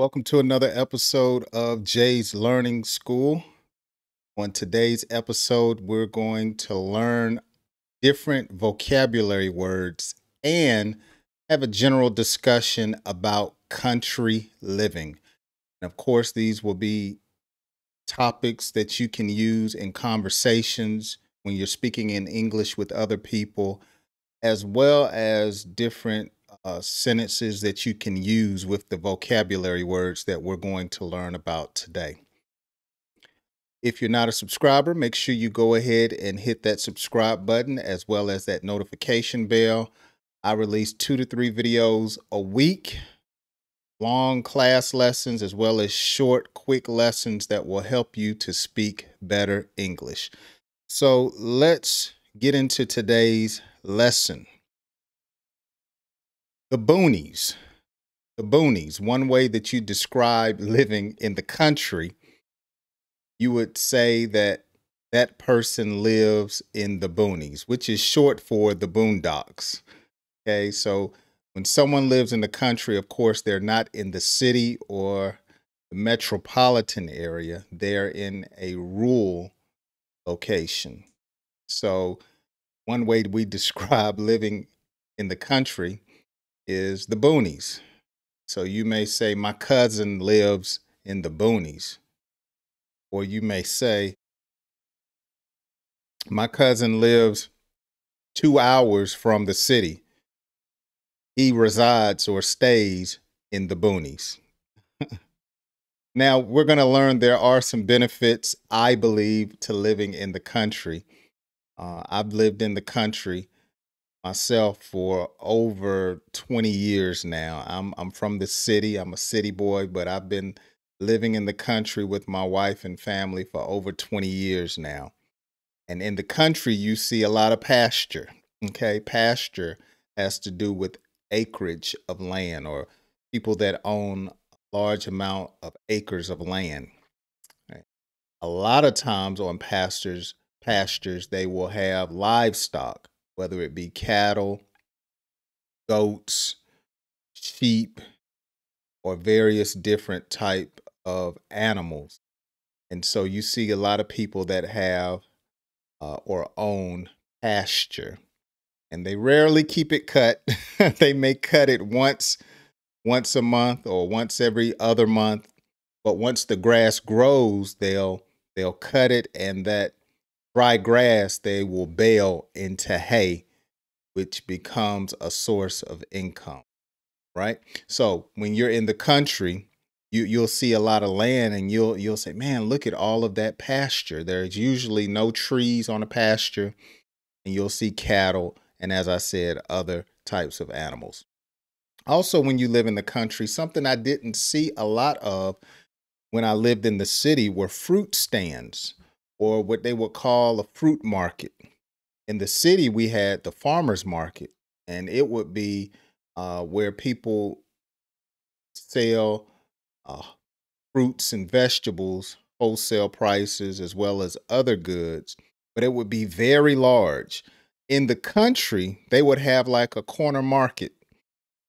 Welcome to another episode of Jay's Learning School. On today's episode, we're going to learn different vocabulary words and have a general discussion about country living. And of course, these will be topics that you can use in conversations when you're speaking in English with other people, as well as different uh, sentences that you can use with the vocabulary words that we're going to learn about today. If you're not a subscriber, make sure you go ahead and hit that subscribe button as well as that notification bell. I release two to three videos a week, long class lessons, as well as short, quick lessons that will help you to speak better English. So let's get into today's lesson. The boonies. The boonies, one way that you describe living in the country, you would say that that person lives in the boonies, which is short for the boondocks. Okay, so when someone lives in the country, of course, they're not in the city or the metropolitan area, they're in a rural location. So, one way we describe living in the country is the boonies. So you may say, My cousin lives in the boonies. Or you may say, My cousin lives two hours from the city. He resides or stays in the boonies. now, we're going to learn there are some benefits, I believe, to living in the country. Uh, I've lived in the country myself for over 20 years now. I'm I'm from the city. I'm a city boy, but I've been living in the country with my wife and family for over 20 years now. And in the country you see a lot of pasture. Okay? Pasture has to do with acreage of land or people that own a large amount of acres of land. A lot of times on pastures pastures they will have livestock whether it be cattle, goats, sheep, or various different type of animals. And so you see a lot of people that have uh, or own pasture and they rarely keep it cut. they may cut it once once a month or once every other month. But once the grass grows, they'll they'll cut it and that dry grass they will bale into hay, which becomes a source of income. Right. So when you're in the country, you you'll see a lot of land and you'll you'll say, man, look at all of that pasture. There's usually no trees on a pasture, and you'll see cattle and as I said, other types of animals. Also, when you live in the country, something I didn't see a lot of when I lived in the city were fruit stands or what they would call a fruit market. In the city, we had the farmers market, and it would be uh, where people sell uh, fruits and vegetables, wholesale prices, as well as other goods, but it would be very large. In the country, they would have like a corner market,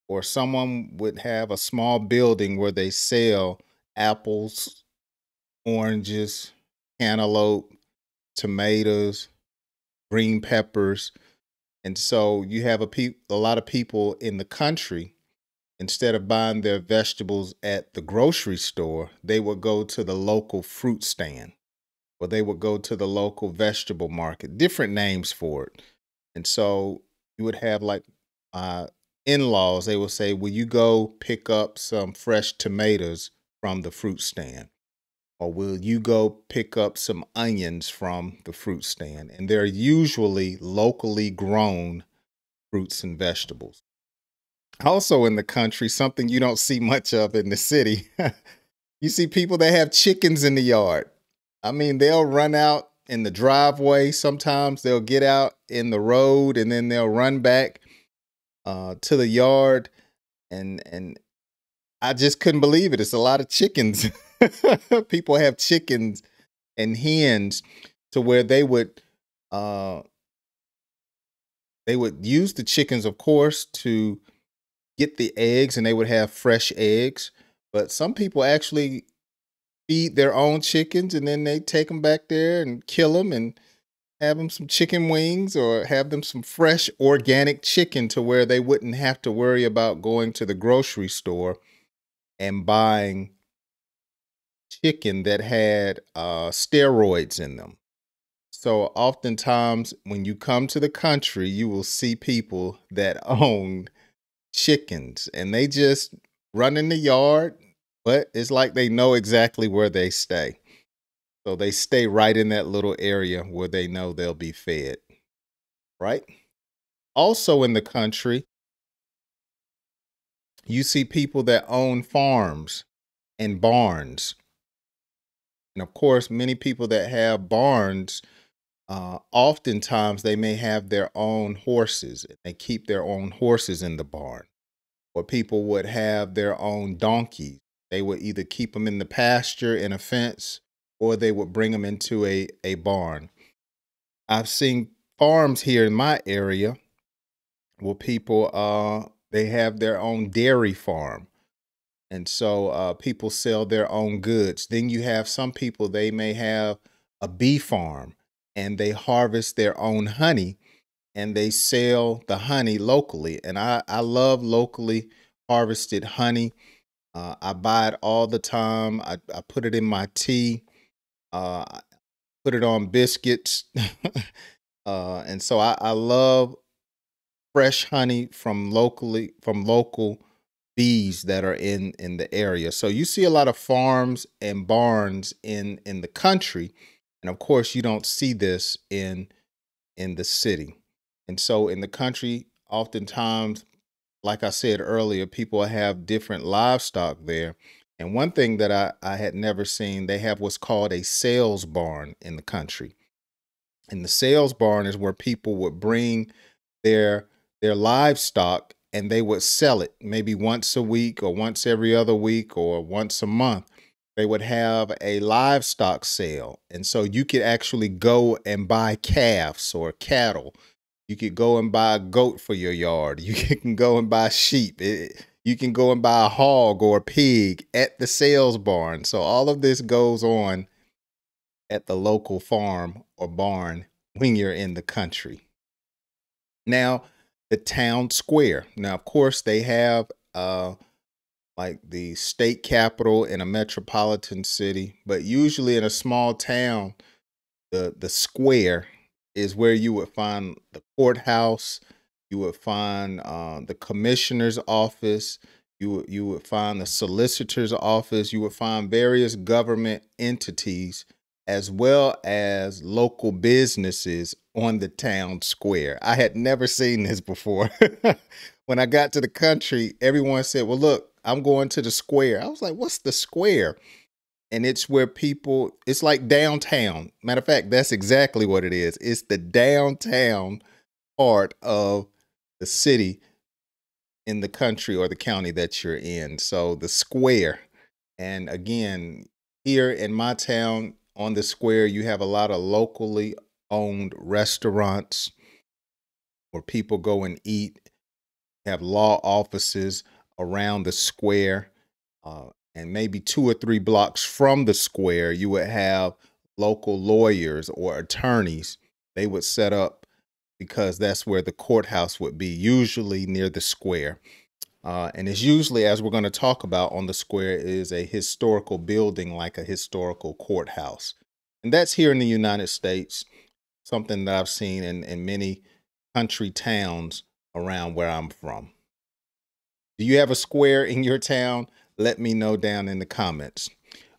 or someone would have a small building where they sell apples, oranges, cantaloupe, tomatoes, green peppers. And so you have a pe- a lot of people in the country instead of buying their vegetables at the grocery store, they would go to the local fruit stand or they would go to the local vegetable market, different names for it. And so you would have like uh, in laws, they would say, Will you go pick up some fresh tomatoes from the fruit stand? Or will you go pick up some onions from the fruit stand? And they're usually locally grown fruits and vegetables. Also, in the country, something you don't see much of in the city, you see people that have chickens in the yard. I mean, they'll run out in the driveway. Sometimes they'll get out in the road and then they'll run back uh, to the yard. And and I just couldn't believe it. It's a lot of chickens. people have chickens and hens to where they would uh they would use the chickens of course to get the eggs and they would have fresh eggs But some people actually feed their own chickens and then they take them back there and kill them and have them some chicken wings or have them some fresh organic chicken to where they wouldn't have to worry about going to the grocery store and buying chicken that had uh, steroids in them. So oftentimes when you come to the country, you will see people that own chickens and they just run in the yard, but it's like they know exactly where they stay. So they stay right in that little area where they know they'll be fed. Right? Also in the country, you see people that own farms and barns. And of course, many people that have barns, uh, oftentimes they may have their own horses. and They keep their own horses in the barn. Or people would have their own donkeys. They would either keep them in the pasture in a fence or they would bring them into a, a barn. I've seen farms here in my area where people uh they have their own dairy farm. And so uh, people sell their own goods. Then you have some people, they may have a bee farm and they harvest their own honey and they sell the honey locally. And I, I love locally harvested honey. Uh, I buy it all the time. I, I put it in my tea. Uh, put it on biscuits. uh, and so I, I love fresh honey from locally from local that are in in the area. So you see a lot of farms and barns in in the country, and of course you don't see this in in the city. And so in the country, oftentimes, like I said earlier, people have different livestock there. And one thing that I, I had never seen, they have what's called a sales barn in the country. And the sales barn is where people would bring their their livestock and they would sell it maybe once a week or once every other week or once a month. They would have a livestock sale. And so you could actually go and buy calves or cattle. You could go and buy a goat for your yard. You can go and buy sheep. It, you can go and buy a hog or a pig at the sales barn. So all of this goes on at the local farm or barn when you're in the country. Now, the town square. Now, of course, they have uh, like the state capital in a metropolitan city, but usually in a small town, the the square is where you would find the courthouse, you would find uh, the commissioner's office. You would, you would find the solicitor's office. You would find various government entities as well as local businesses on the town square. I had never seen this before. when I got to the country, everyone said, Well, look, I'm going to the square. I was like, What's the square? And it's where people, it's like downtown. Matter of fact, that's exactly what it is. It's the downtown part of the city in the country or the county that you're in. So the square. And again, here in my town on the square, you have a lot of locally owned restaurants where people go and eat, have law offices around the square. Uh, and maybe two or three blocks from the square, you would have local lawyers or attorneys. They would set up because that's where the courthouse would be, usually near the square. Uh, and it's usually, as we're going to talk about on the square, is a historical building like a historical courthouse. And that's here in the United States, something that I've seen in, in many country towns around where I'm from. Do you have a square in your town? Let me know down in the comments.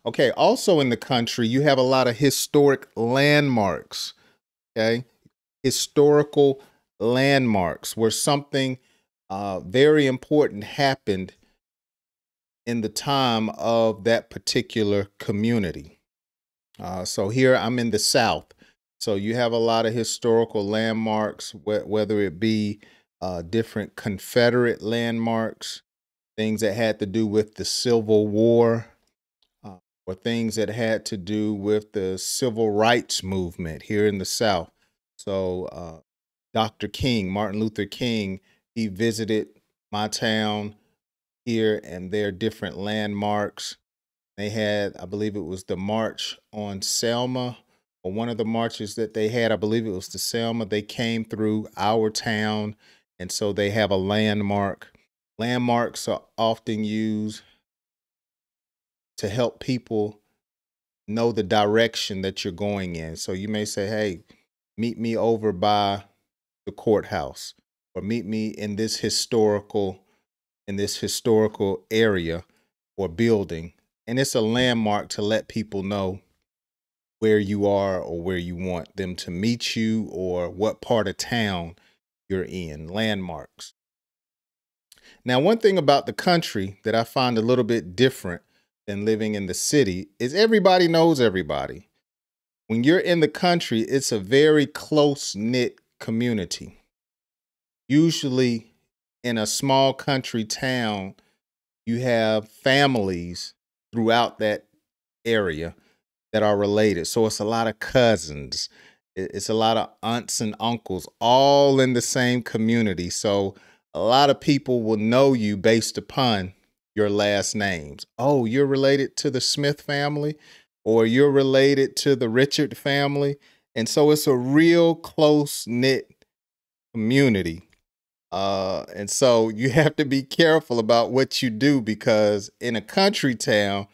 Okay, also in the country, you have a lot of historic landmarks. Okay, historical landmarks where something uh, very important happened in the time of that particular community. Uh, so here I'm in the South. So you have a lot of historical landmarks, wh whether it be uh, different Confederate landmarks, things that had to do with the Civil War, uh, or things that had to do with the civil rights movement here in the South. So uh, Dr. King, Martin Luther King, he visited my town here and there different landmarks. They had, I believe it was the March on Selma, one of the marches that they had, I believe it was the Selma. They came through our town, and so they have a landmark. Landmarks are often used to help people know the direction that you're going in. So you may say, hey, meet me over by the courthouse or meet me in this historical in this historical area or building and it's a landmark to let people know where you are or where you want them to meet you or what part of town you're in landmarks. Now one thing about the country that i find a little bit different than living in the city is everybody knows everybody. When you're in the country it's a very close knit community. Usually in a small country town, you have families throughout that area that are related. So it's a lot of cousins, it's a lot of aunts and uncles, all in the same community. So a lot of people will know you based upon your last names. Oh, you're related to the Smith family, or you're related to the Richard family. And so it's a real close knit community uh, and so you have to be careful about what you do because in a country town,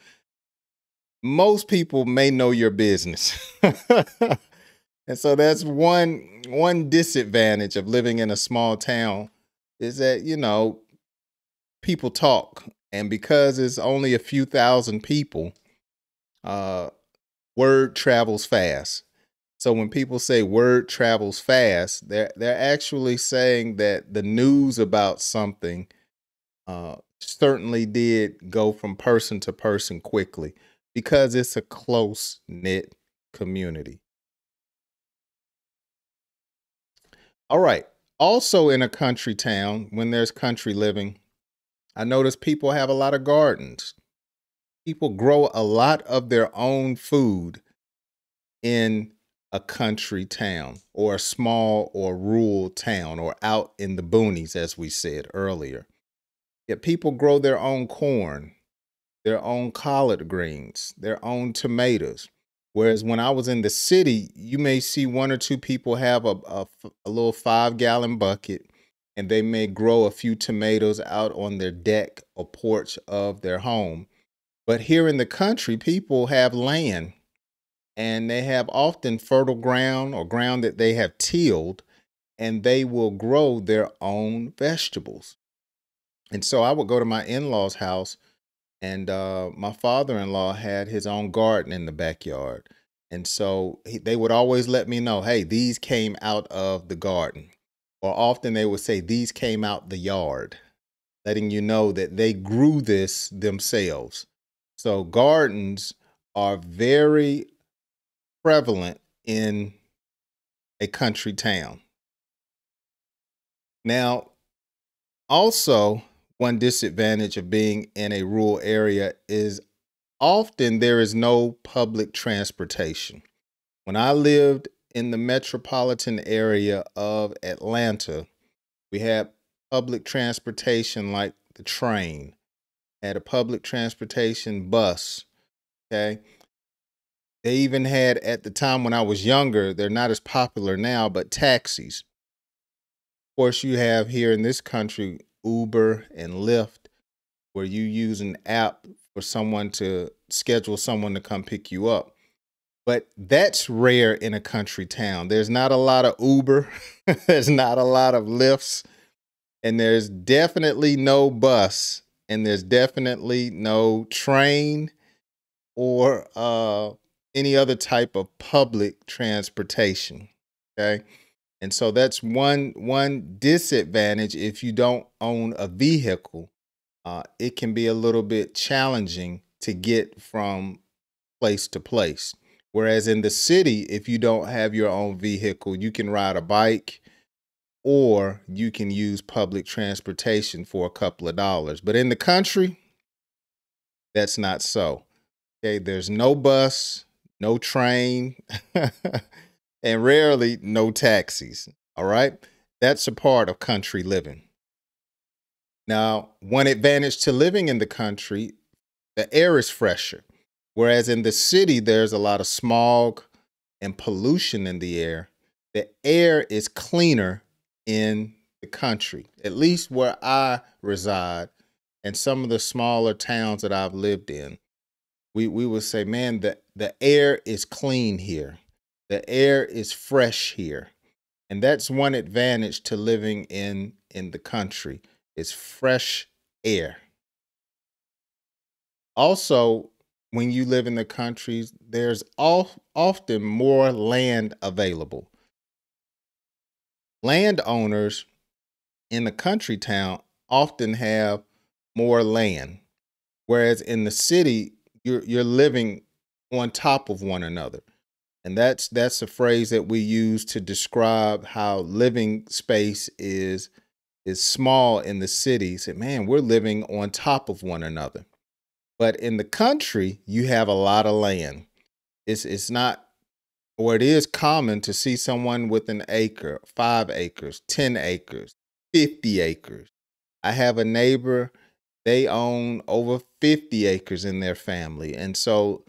most people may know your business. and so that's one one disadvantage of living in a small town is that, you know, people talk. And because it's only a few thousand people, uh, word travels fast. So when people say word travels fast, they're they're actually saying that the news about something uh, certainly did go from person to person quickly because it's a close knit community. All right. Also in a country town, when there's country living, I notice people have a lot of gardens. People grow a lot of their own food in a country town or a small or rural town or out in the boonies, as we said earlier. Yet people grow their own corn, their own collard greens, their own tomatoes. Whereas when I was in the city, you may see one or two people have a, a, a little five gallon bucket and they may grow a few tomatoes out on their deck or porch of their home. But here in the country, people have land and they have often fertile ground or ground that they have tilled, and they will grow their own vegetables. And so I would go to my in law's house, and uh, my father in law had his own garden in the backyard. And so he, they would always let me know, hey, these came out of the garden. Or often they would say, these came out the yard, letting you know that they grew this themselves. So gardens are very prevalent in a country town. Now, also, one disadvantage of being in a rural area is often there is no public transportation. When I lived in the metropolitan area of Atlanta, we had public transportation like the train, had a public transportation bus. Okay. They even had at the time when I was younger, they're not as popular now, but taxis. Of course, you have here in this country Uber and Lyft, where you use an app for someone to schedule someone to come pick you up. But that's rare in a country town. There's not a lot of Uber, there's not a lot of Lyfts, and there's definitely no bus, and there's definitely no train or uh any other type of public transportation. Okay. And so that's one one disadvantage if you don't own a vehicle. Uh, it can be a little bit challenging to get from place to place. Whereas in the city, if you don't have your own vehicle, you can ride a bike or you can use public transportation for a couple of dollars. But in the country, that's not so. Okay, there's no bus, no train, and rarely no taxis. All right. That's a part of country living. Now, one advantage to living in the country, the air is fresher. Whereas in the city, there's a lot of smog and pollution in the air. The air is cleaner in the country, at least where I reside and some of the smaller towns that I've lived in. We, we would say, man, the, the air is clean here. The air is fresh here. And that's one advantage to living in, in the country is fresh air. Also, when you live in the country, there's often more land available. Landowners in the country town often have more land, whereas in the city, you're you're living on top of one another. And that's that's a phrase that we use to describe how living space is is small in the city. Say, man, we're living on top of one another. But in the country, you have a lot of land. It's it's not or it is common to see someone with an acre, five acres, 10 acres, 50 acres. I have a neighbor, they own over 50 acres in their family. And so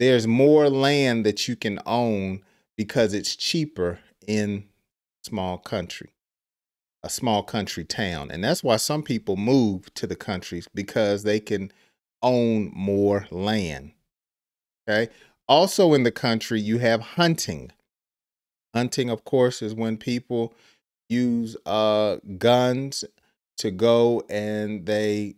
there's more land that you can own because it's cheaper in small country a small country town and that's why some people move to the countries because they can own more land. Okay. Also in the country, you have hunting. Hunting, of course, is when people use uh, guns to go and they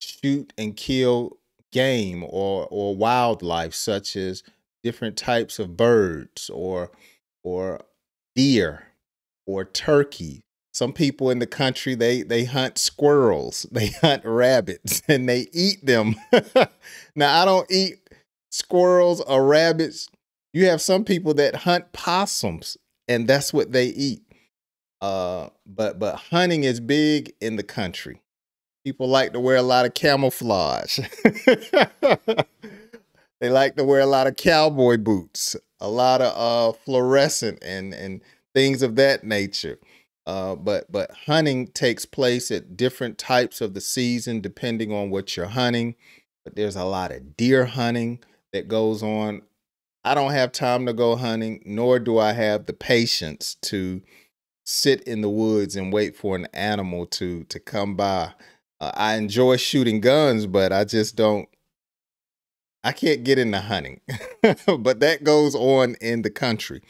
shoot and kill game or or wildlife such as different types of birds or or deer or turkey. Some people in the country they they hunt squirrels they hunt rabbits and they eat them. Now i don't eat squirrels or rabbits. You have some people that hunt possums and that's what they eat. Uh but but hunting is big in the country people like to wear a lot of camouflage they like to wear a lot of cowboy boots a lot of uh fluorescent and and things of that nature uh, but but hunting takes place at different types of the season depending on what you're hunting. But there's a lot of deer hunting that goes on. I don't have time to go hunting, nor do I have the patience to sit in the woods and wait for an animal to to come by. Uh, I enjoy shooting guns, but I just don't. I can't get into hunting, but that goes on in the country.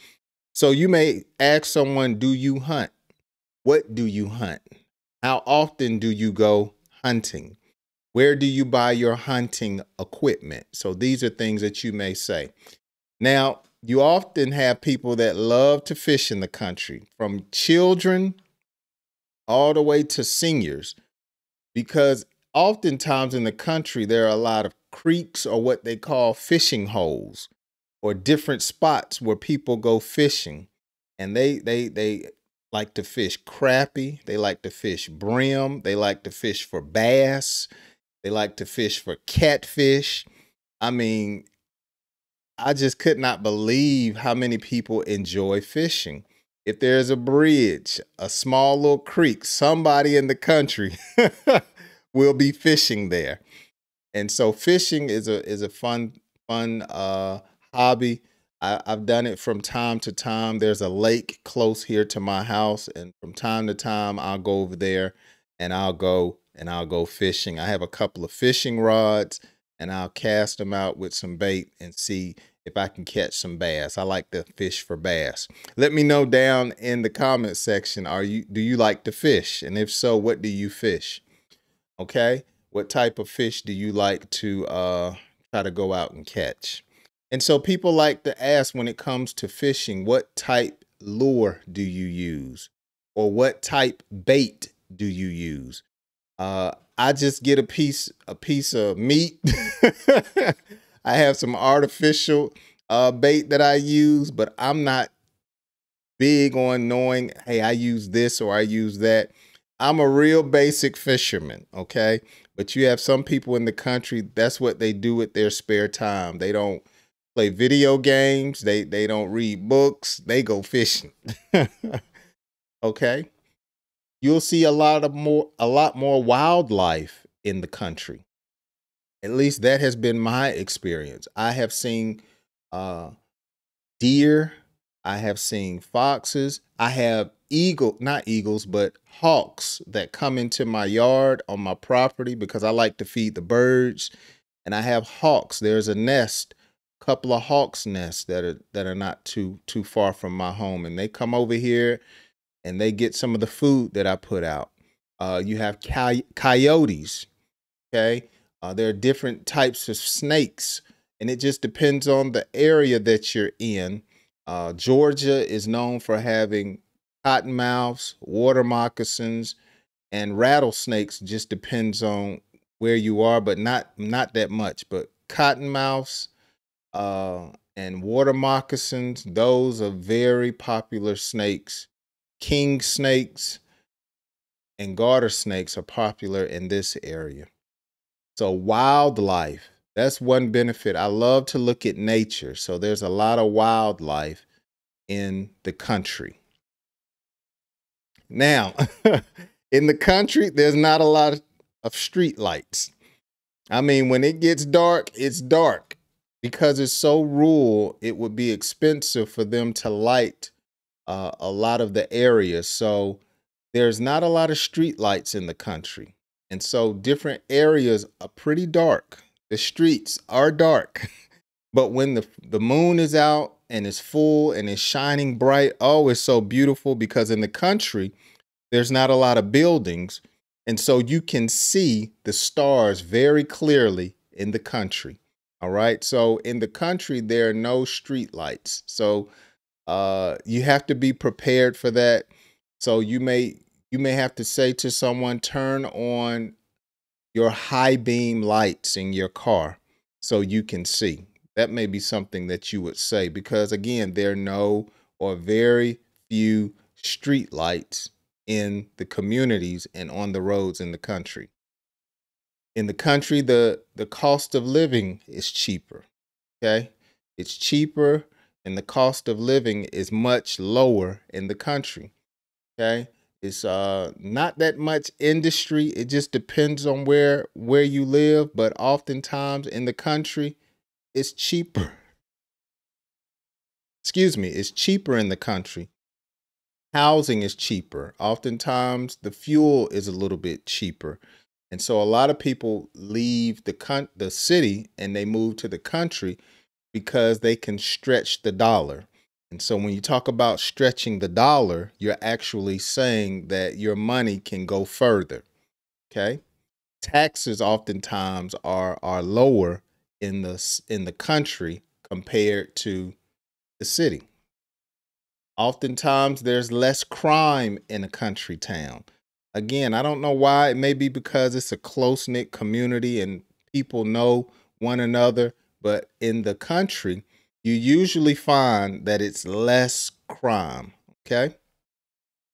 So you may ask someone, "Do you hunt?" What do you hunt? How often do you go hunting? Where do you buy your hunting equipment? So these are things that you may say. Now, you often have people that love to fish in the country, from children all the way to seniors, because oftentimes in the country, there are a lot of creeks or what they call fishing holes or different spots where people go fishing and they they they like to fish crappie. They like to fish brim. They like to fish for bass. They like to fish for catfish. I mean, I just could not believe how many people enjoy fishing. If there's a bridge, a small little creek, somebody in the country will be fishing there. And so fishing is a is a fun fun uh hobby. I, have done it from time to time. There's a lake close here to my house, and from time to time, I'll go over there and I'll go and I'll go fishing. I have a couple of fishing rods, and I'll cast them out with some bait and see if I can catch some bass. I like to fish for bass. Let me know down in the comment section. Are you do you like to fish? And if so, what do you fish? Okay, what type of fish do you like to uh, try to go out and catch? And so people like to ask when it comes to fishing, what type lure do you use? Or what type bait do you use? Uh, I just get a piece a piece of meat. I have some artificial uh, bait that I use, but I'm not big on knowing, hey, I use this or I use that. I'm a real basic fisherman, okay? But you have some people in the country, that's what they do with their spare time. They don't play video games. They they don't read books. They go fishing. okay. you'll see a lot of more a lot more wildlife in the country. At least that has been my experience. I have seen uh, deer, I have seen foxes, I have eagle, not eagles, but hawks that come into my yard on my property because I like to feed the birds. And I have hawks. There's a nest, couple of hawks nests that are that are not too too far from my home. And they come over here and they get some of the food that I put out. Uh, you have coy coyotes. Okay. Uh, there are different types of snakes, and it just depends on the area that you're in. Uh, Georgia is known for having cottonmouths, water moccasins, and rattlesnakes. Just depends on where you are, but not not that much. But cottonmouths uh, and water moccasins, those are very popular snakes. King snakes and garter snakes are popular in this area. So wildlife, that's one benefit. I love to look at nature. So there's a lot of wildlife in the country. Now, in the country, there's not a lot of street lights. I mean, when it gets dark, it's dark. Because it's so rural, it would be expensive for them to light uh, a lot of the areas. So there's not a lot of street lights in the country. And so different areas are pretty dark. The streets are dark. but when the, the moon is out and it's full and it's shining bright. Oh, it's so beautiful because in the country, there's not a lot of buildings. And so you can see the stars very clearly in the country. All right. So in the country, there are no street lights. So uh, you have to be prepared for that. So you may you may have to say to someone, turn on your high beam lights in your car so you can see. That may be something that you would say because again there are no or very few street lights in the communities and on the roads in the country. In the country the the cost of living is cheaper okay? It's cheaper and the cost of living is much lower in the country okay it's uh not that much industry it just depends on where where you live but oftentimes in the country it's cheaper. Excuse me, it's cheaper in the country. Housing is cheaper. Oftentimes, the fuel is a little bit cheaper. And so a lot of people leave the con- the city and they move to the country because they can stretch the dollar. And so when you talk about stretching the dollar, you're actually saying that your money can go further. Okay? Taxes oftentimes are are lower in the in the country compared to the city. Oftentimes there's less crime in a country town. Again, I don't know why. It may be because it's a close-knit community and people know one another, but in the country, you usually find that it's less crime, okay?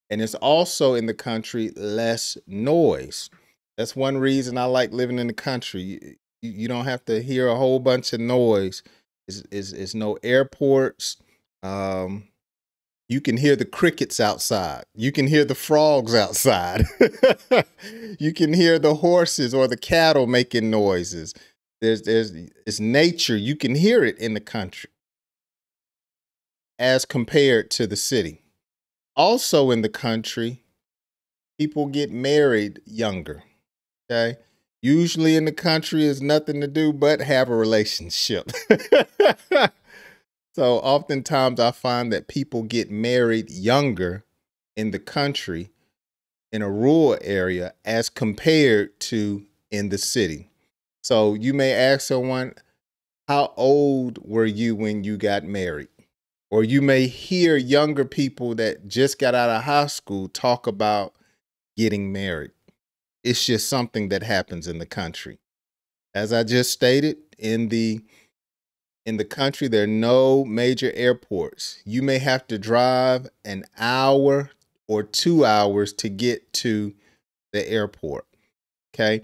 And it's also in the country less noise. That's one reason I like living in the country you don't have to hear a whole bunch of noise. Is is is no airports. Um, you can hear the crickets outside. You can hear the frogs outside. you can hear the horses or the cattle making noises. There's there's it's nature. You can hear it in the country as compared to the city. Also in the country, people get married younger. Okay usually in the country is nothing to do but have a relationship. so oftentimes I find that people get married younger in the country in a rural area as compared to in the city. So you may ask someone, how old were you when you got married? Or you may hear younger people that just got out of high school talk about getting married. It's just something that happens in the country. As I just stated, in the in the country there are no major airports. You may have to drive an hour or 2 hours to get to the airport. Okay?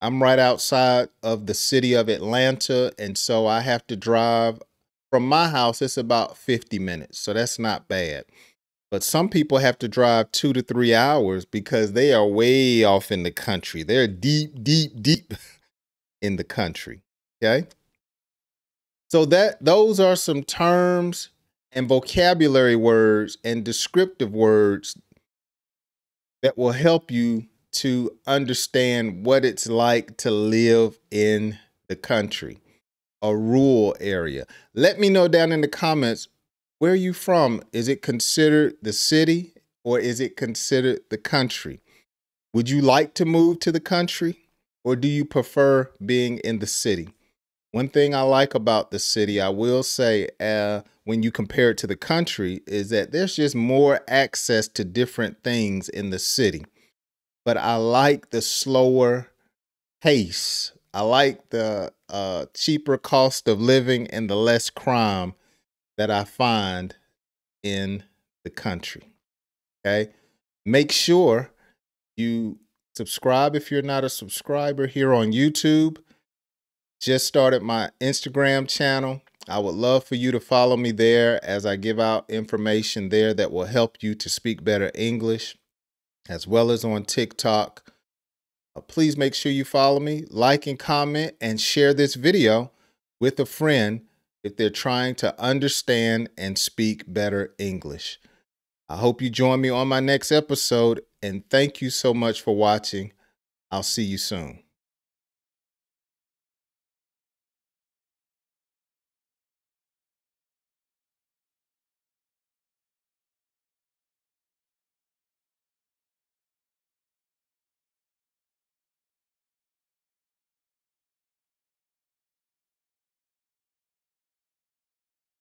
I'm right outside of the city of Atlanta and so I have to drive from my house it's about 50 minutes. So that's not bad. But some people have to drive two to three hours because they are way off in the country. They're deep, deep, deep in the country. Okay. So that those are some terms and vocabulary words and descriptive words that will help you to understand what it's like to live in the country, a rural area. Let me know down in the comments where are you from? Is it considered the city or is it considered the country? Would you like to move to the country or do you prefer being in the city? One thing I like about the city, I will say, uh, when you compare it to the country, is that there's just more access to different things in the city. But I like the slower pace. I like the uh, cheaper cost of living and the less crime that I find in the country. Okay. Make sure you subscribe if you're not a subscriber here on YouTube. Just started my Instagram channel. I would love for you to follow me there as I give out information there that will help you to speak better English, as well as on TikTok. Uh, please make sure you follow me, like and comment, and share this video with a friend if they're trying to understand and speak better English. I hope you join me on my next episode, and thank you so much for watching. I'll see you soon.